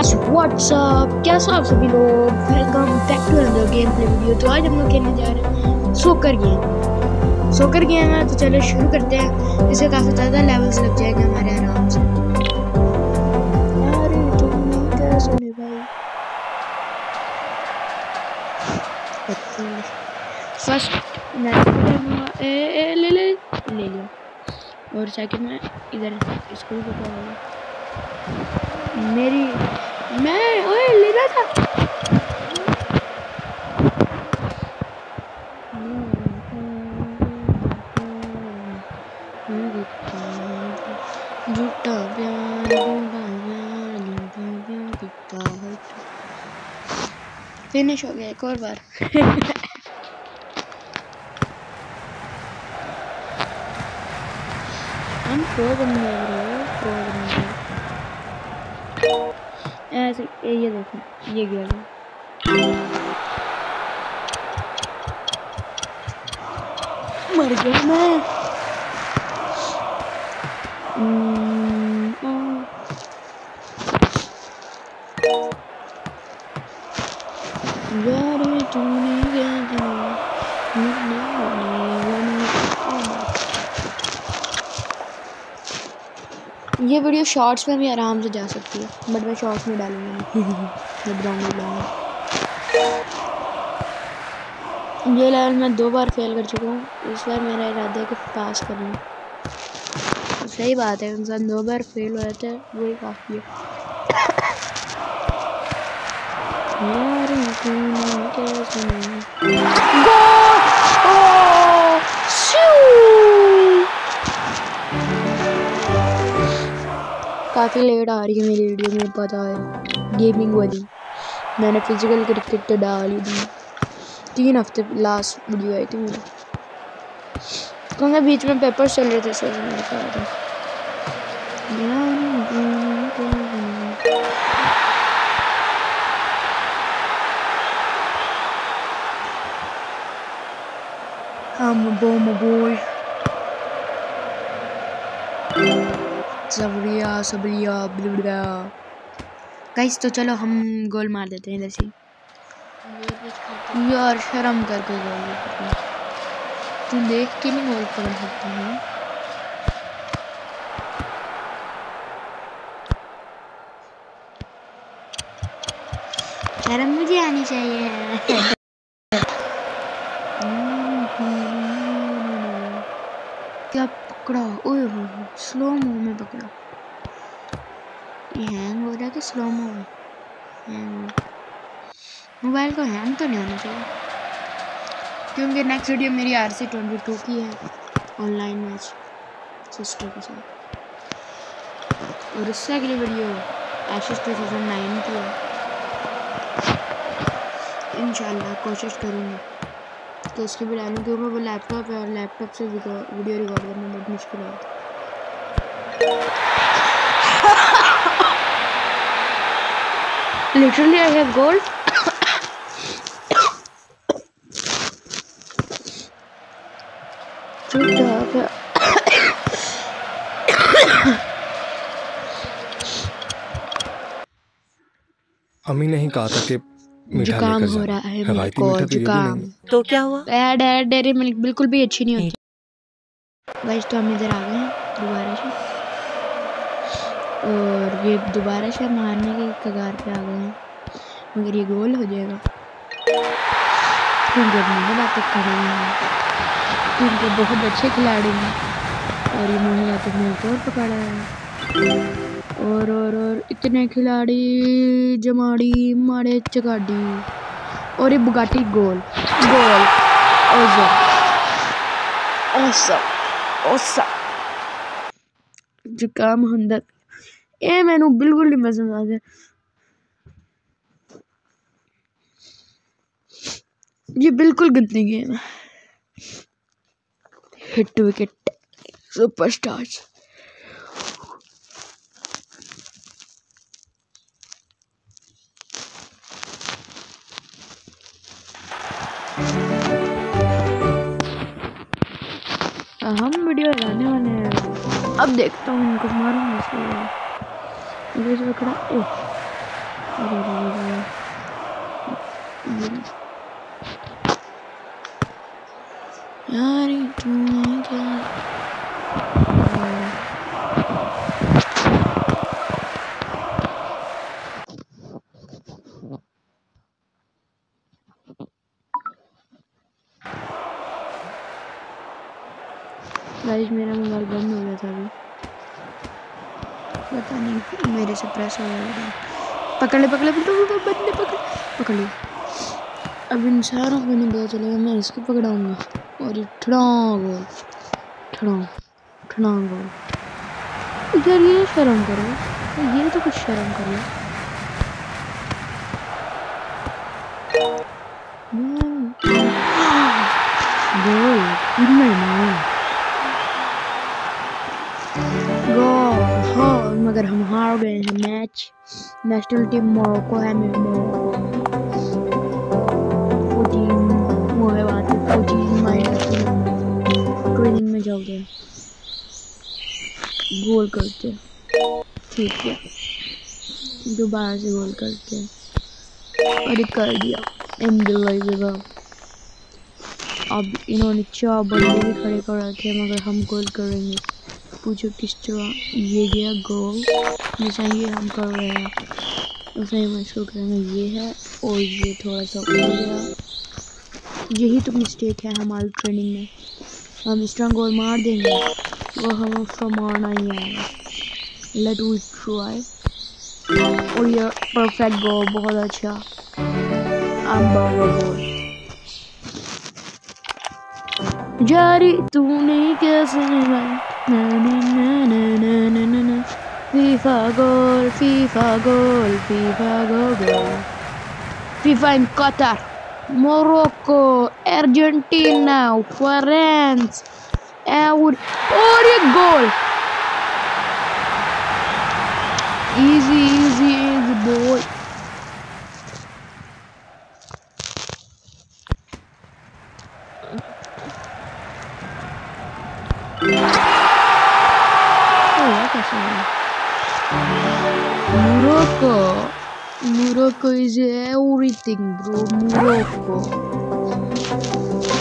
Guys what's up कैसा आप सभी लोग? Welcome back to another game play video तो आज हम लोग खेलने जा रहे हैं सोकर गेम सोकर गेम है तो चलो शुरू करते हैं। इससे काफ़ी ज़्यादा लेवल्स लग जाएँगे हमारे आराम से। फ़र्स्ट ए, ले ले ले लिया। और सेकंड में इधर भी पकड़ा मेरी मैं, ओए ले रहा था। झूठा प्यार फिनिश हो गया एक और बार। हम प्रो बन गए ऐसे ये ये देखो ये गया मर गया मैं। ये वीडियो शॉर्ट्स में भी आराम से जा सकती है, बट मैं शॉर्ट्स में डालूँगा। ये लेवल मैं दो बार फेल कर चुका हूँ। इस बार मेरा इरादा है कि पास कर लूँ। तो सही बात है, इंसान दो बार फेल हो जाता है, वही काफ़ी है। यार काफ़ी लेट आ रही है मेरी वीडियो में पता है। गेमिंग वाली। मैंने फ़िज़िकल क्रिकेट तो डाल दी तीन हफ़्ते लास्ट वीडियो आई थी मेरी। क्योंकि बीच में पेपर्स चल रहे थे सर मेरे पास I'm a bomb boy. Sabariya Sabariya ब्लूडा guys तो चलो हम गोल मार देते हैं इधर से। यार, शर्म कर के गोल तू देख के नहीं गोल पकड़ सकता है? शर्म मुझे आनी चाहिए क्या पकड़ा ओए हो स्लो मो में पकड़ा ये हो रहा है कि हैंग मोबाइल तो नहीं होना चाहिए। क्योंकि नेक्स्ट वीडियो मेरी आर सी ट्वेंटी टू की है ऑनलाइन मैच सिस्टर के साथ। और उससे अगली video Ashes two thousand nine की है। इंशाल्लाह कोशिश करूँगी। तो उसकी भी डालूँ क्योंकि वो लैपटॉप है और लैपटॉप से वीडियो रिकॉर्ड करना बहुत मुश्किल है। Literally, I have gold. अम्मी ने ही कहा था कि मीठा लेकर हो रहा है मेरे को तो जुकाम। नहीं। तो क्या हुआ? ऐड ऐड डेयरी मिल्क बिल्कुल भी अच्छी नहीं होती। गाइस तो हम इधर आ गए हैं दोबारा से। और ये दोबारा शायद मारने के कगार पे आ गए हैं। मगर ये गोल हो जाएगा। क्योंकि अब मैंने बातें करी हैं। क्योंकि बहुत अच्छे खिलाड़ी हैं। और ये मुहैया तो मेरे को और पकड़ा है। और और और इतने खिलाड़ी, जमाड़ी, मारे चगाड़ी और ये Bugatti goal. Goal. Awesome awesome जुकाम ਹੁੰਦਾ ਇਹ ਮੈਨੂੰ ਬਿਲਕੁਲ ਨਹੀਂ ਪਸੰਦ ਆਉਂਦਾ ये बिल्कुल गंदी गेम है हिट विकेट सुपरस्टार्स हम वीडियो लाने वाले हैं अब देखता हूँ इनको मारूंगा बीच खड़ा अरे यार गाइस मेरा मोबाइल बंद हो गया था अभी। पता नहीं, मेरे से प्रेस हो गया था पकड़ ले पकड़ ले ले बंदे पकड़ पकड़ लिया अब इन सारों को नहीं पता चलेगा, मैं इसको पकड़ाऊँगा। और ये ठड़ा गोल ठड़ा ठड़ा गोल यार ये शर्म करो ये तो कुछ शर्म कर लो गोल इनमें हार गए हैं मैच नेशनल टीम मोरक्को है है ट्रेनिंग में जाओगे गोल करते ठीक है दोबारा से गोल करते ये कर दिया अनबिलीवेबल अब इन्होंने चार बंदे भी खड़े कर रखे मगर हम गोल करेंगे पूछो किस तरह ये गया गोल। जैसा ये हम कर रहे हैं। ही हम इसको ये है और ये थोड़ा सा हो गया। यही तो मिस्टेक है हमारी ट्रेनिंग में। हम इस तरह गोल मार देंगे। वो हमें उसका मारना ही आएगा लेट वी ट्राई और ये परफेक्ट गोल बहुत अच्छा। गोल जारी, तूने कैसे ना FIFA goal, FIFA goal, FIFA goal, goal. FIFA in Qatar, Morocco, Argentina, France, Would Oh, the goal! Easy, easy, easy, boy. Morocco. Morocco is everything, bro. Morocco.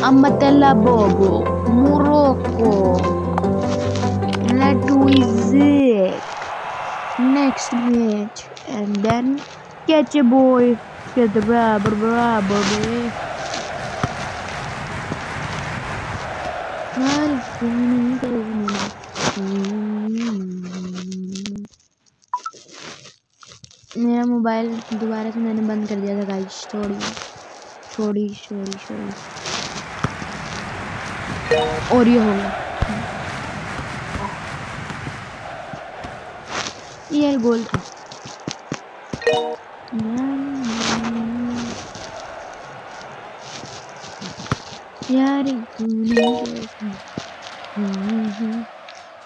Amatella Bobo. Morocco. Let's visit next match and then catch a boy. Get the rubber, rubber, mobile दोबारा से मैंने बंद कर दिया था guys थोड़ी थोड़ी थोड़ी थोड़ी और ये हो गया। ये गोल था। यार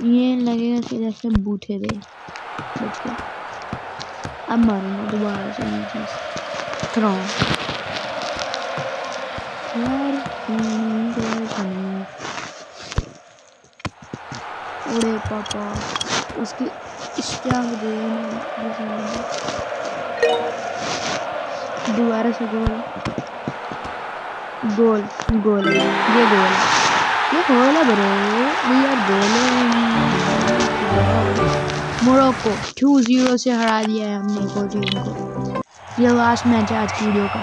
ये लगेगा कि जैसे बूथे दे a mano otherwise and just throw. Where in the coming? अरे पापा उसकी स्टैंड दे दोबारा से गोल गोल गोल ये गोल ये गोल है bro we are goal Morocco two zero से हरा दिया है हमने को टीम को। ये लास्ट मैच है आज की वीडियो का।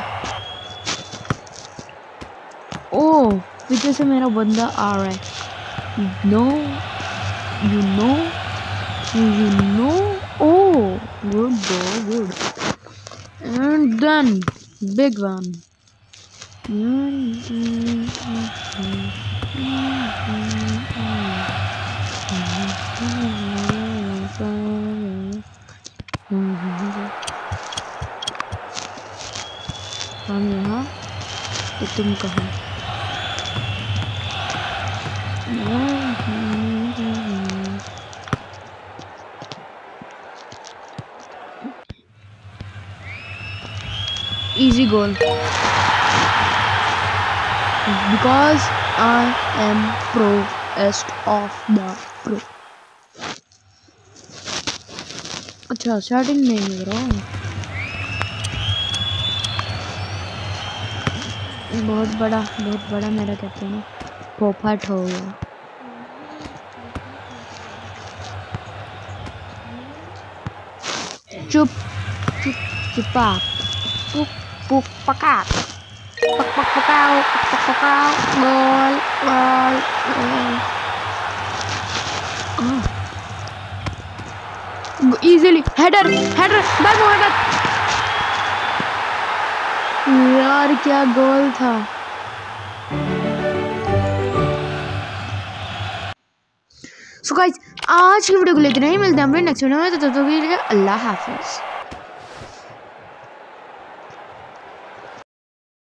ओ पीछे से मेरा बंदा आ रहा है। No you no you know oh good boy, good. And then big one. हम यहाँ तो तुम कहो easy goal because I am proest of the pro अच्छा स्टार्टिंग नहीं है बहुत बड़ा बहुत बड़ा मेरा कहते हैं। पोपट हो गया। चुप चुप, चुपा। पुक पुक, पका। पक पक, पकाओ, पक पक पकाओ goal goal easily header header by Mohammed यार, क्या गोल था? सो गाइस आज की वीडियो को लेते नहीं मिलते हैं अपने नेक्स्ट वीडियो में। तो तब तक के लिए अल्लाह हाफिज़।